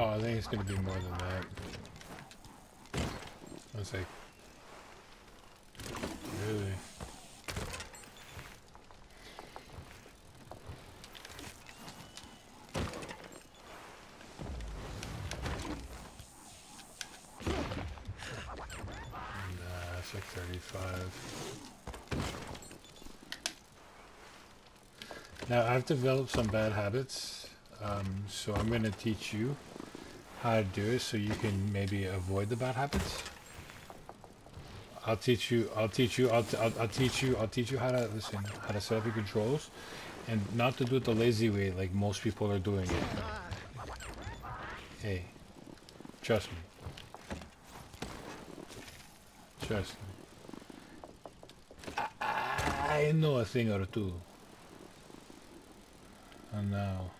Oh, I think it's gonna be more than that. One sec. Really? Nah, it's like 35. Now, I've developed some bad habits, um, so I'm going to teach you how to do it so you can maybe avoid the bad habits. I'll teach you, I'll teach you, I'll, I'll, I'll teach you, I'll teach you how to, listen, how to set up your controls and not to do it the lazy way like most people are doing it. Hey, trust me. Trust me. I, I know a thing or two. And now.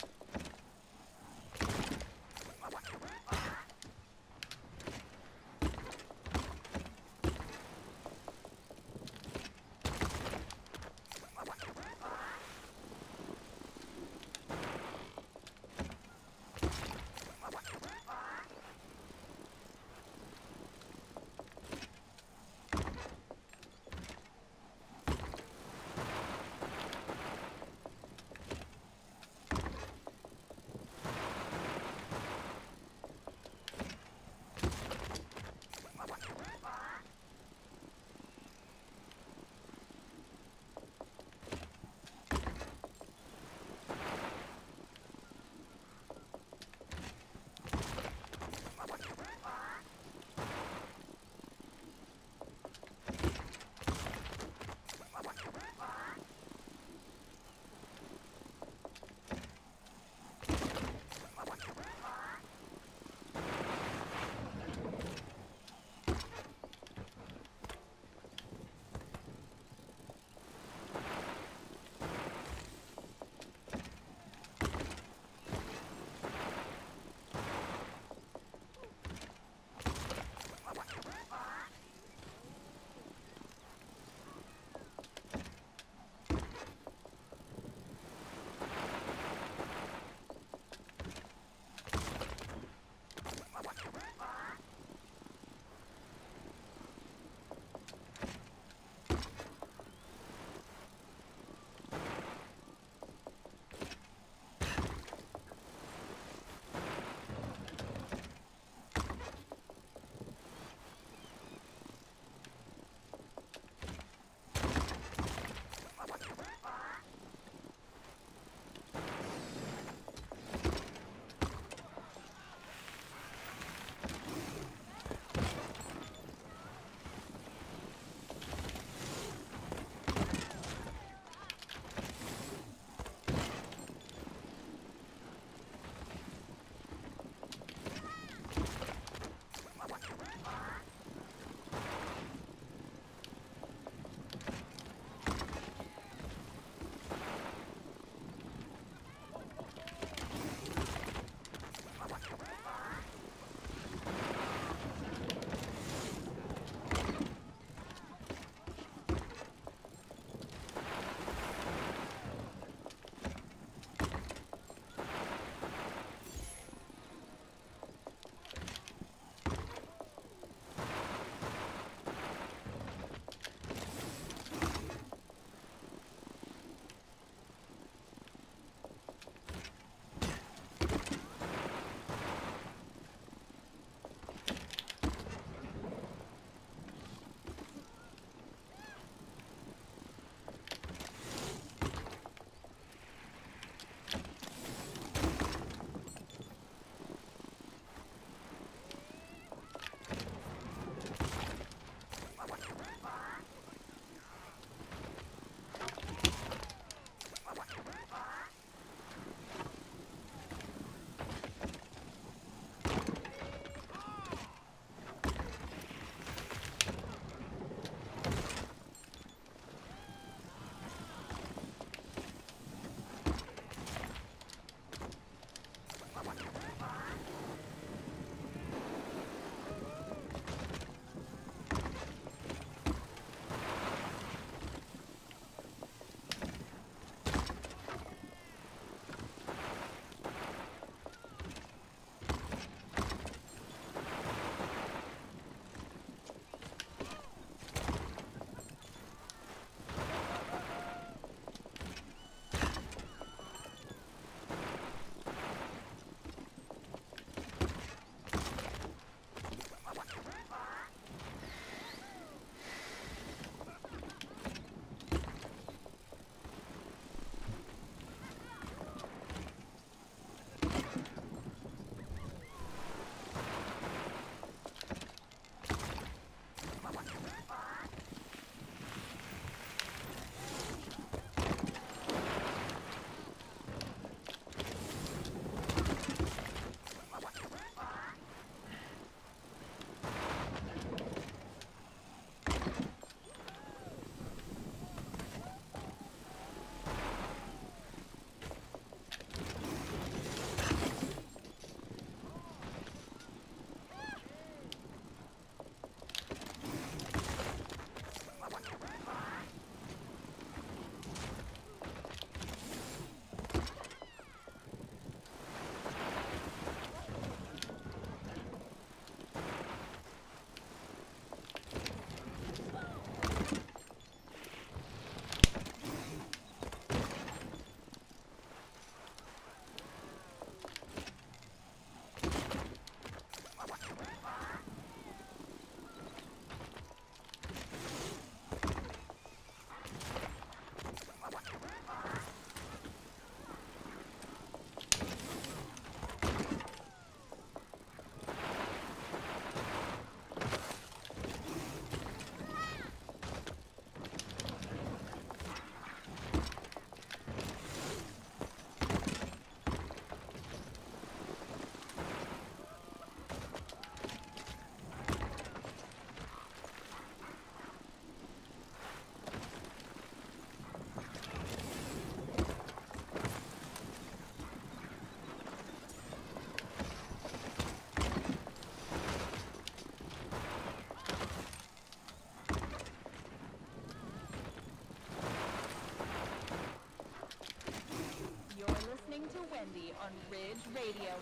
Wendy on Ridge Radio.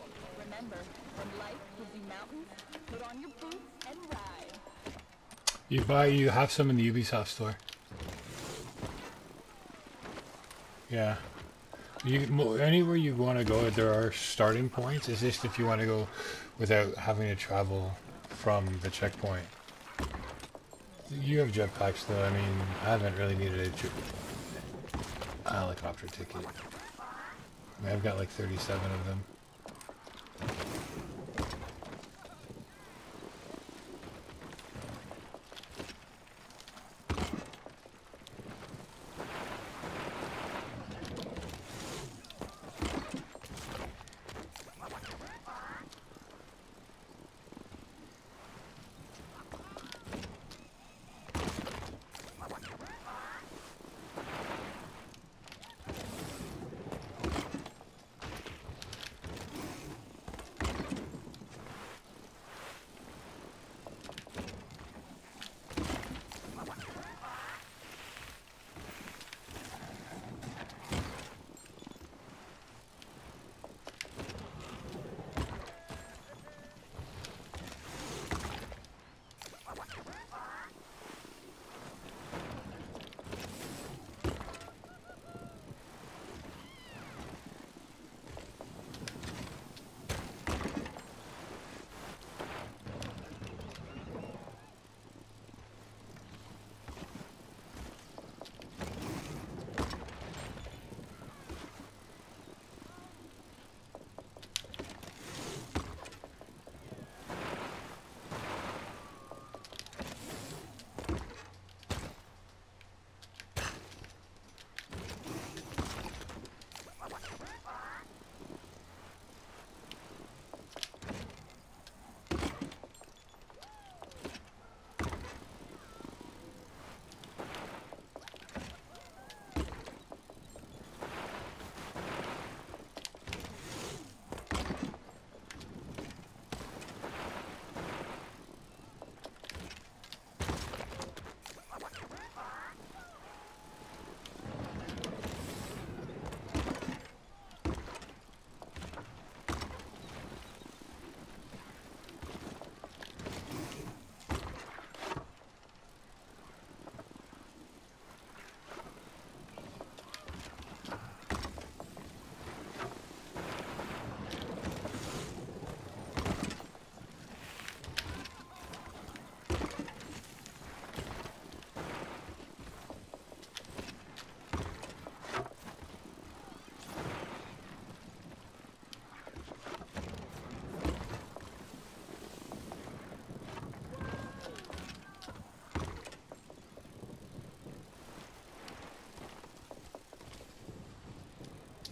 Remember, when life gives you mountains, put on your boots and ride. You buy, you have some in the Ubisoft store. Yeah. You anywhere you want to go, there are starting points. It's just if you want to go without having to travel from the checkpoint. You have jetpacks though. I mean, I haven't really needed a, a helicopter ticket. I've got like 37 of them.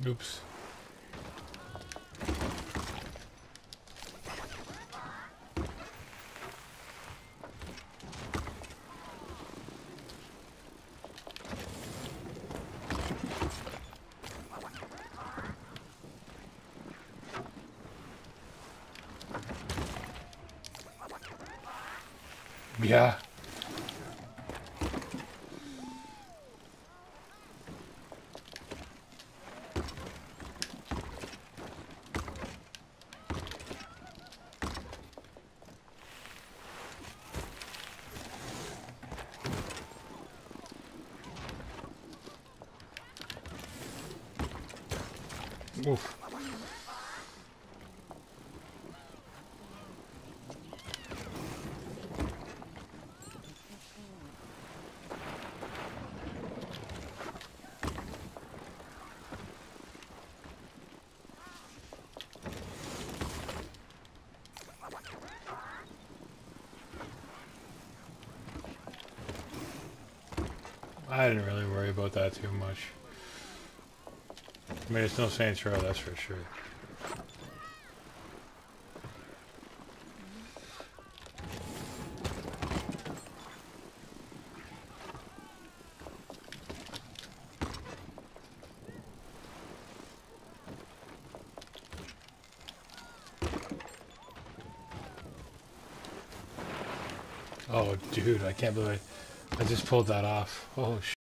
Oops. Yeah. Oof. I didn't really worry about that too much. I mean, it's no Saints Row, that's for sure. Oh, dude, I can't believe I, I just pulled that off. Oh,